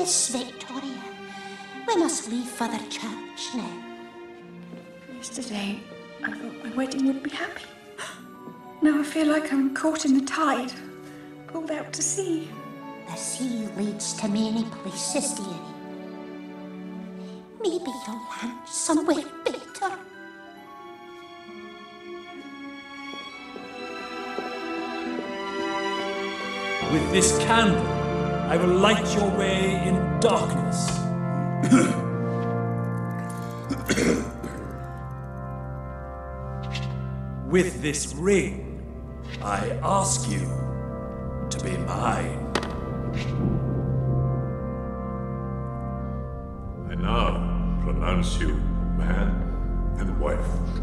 Miss Victoria, we must leave for the church now. Yesterday, I thought my wedding would be happy. Now I feel like I'm caught in the tide, pulled out to sea. The sea leads to many places, dearie. Maybe you'll land somewhere better. With this candle, I will light your way in darkness. With this ring, I ask you to be mine. I now pronounce you man and wife.